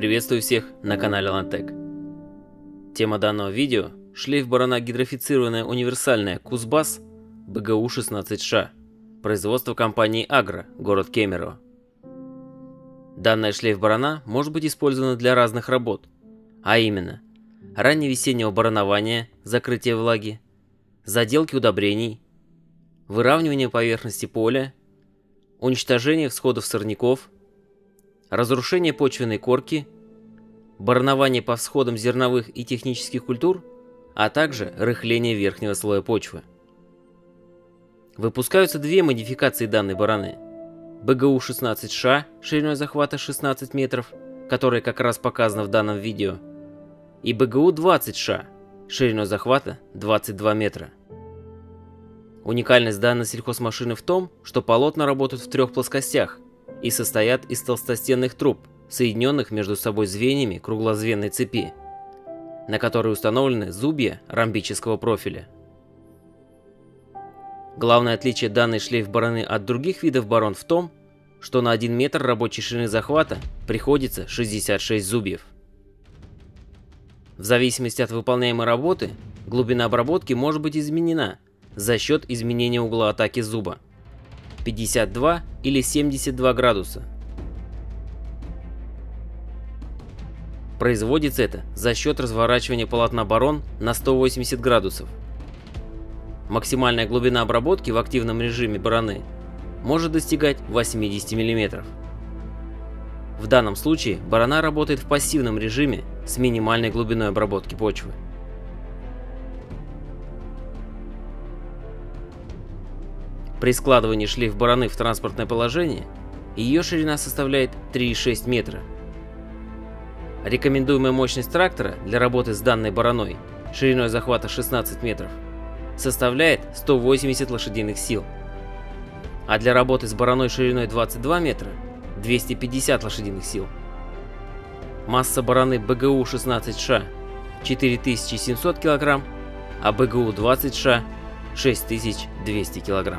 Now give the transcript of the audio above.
Приветствую всех на канале Лантек. Тема данного видео – шлейф барана гидрофицированная универсальная Кузбасс БГУ-16Ш, производство компании Агро, город Кемерово. Данная шлейф барана может быть использована для разных работ, а именно ранневесеннего баранования, закрытия влаги, заделки удобрений, выравнивание поверхности поля, уничтожение всходов сорняков – разрушение почвенной корки, барнование по всходам зерновых и технических культур, а также рыхление верхнего слоя почвы. Выпускаются две модификации данной бараны. БГУ-16Ш шириной захвата 16 метров, которая как раз показана в данном видео, и БГУ-20Ш шириной захвата 22 метра. Уникальность данной сельхозмашины в том, что полотна работают в трех плоскостях – и состоят из толстостенных труб, соединенных между собой звеньями круглозвенной цепи, на которой установлены зубья ромбического профиля. Главное отличие данной шлейф-бараны от других видов барон в том, что на 1 метр рабочей ширины захвата приходится 66 зубьев. В зависимости от выполняемой работы, глубина обработки может быть изменена за счет изменения угла атаки зуба. 52 или 72 градуса. Производится это за счет разворачивания полотна барон на 180 градусов. Максимальная глубина обработки в активном режиме бараны может достигать 80 мм. В данном случае барана работает в пассивном режиме с минимальной глубиной обработки почвы. При складывании шлейф бараны в транспортное положение ее ширина составляет 3,6 метра. Рекомендуемая мощность трактора для работы с данной бараной шириной захвата 16 метров составляет 180 лошадиных сил, а для работы с бараной шириной 22 метра 250 лошадиных сил. Масса бараны БГУ-16Ш 4700 кг, а БГУ-20Ш 6200 кг.